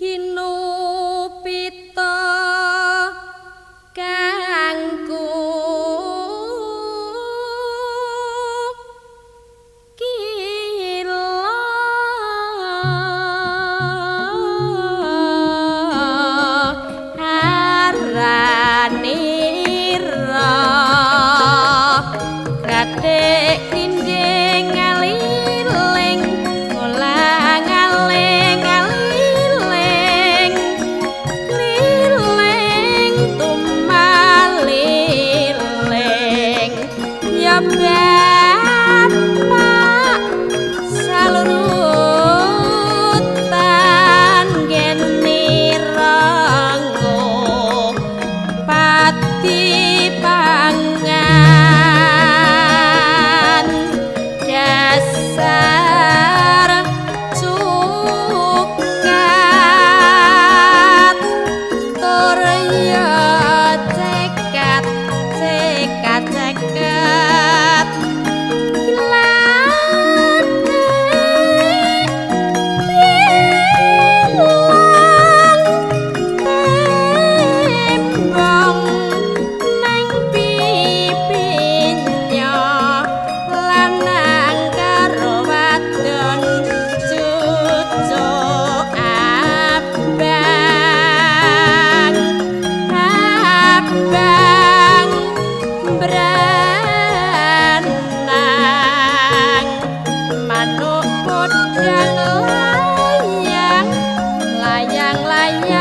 bikin allá.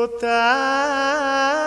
Rutine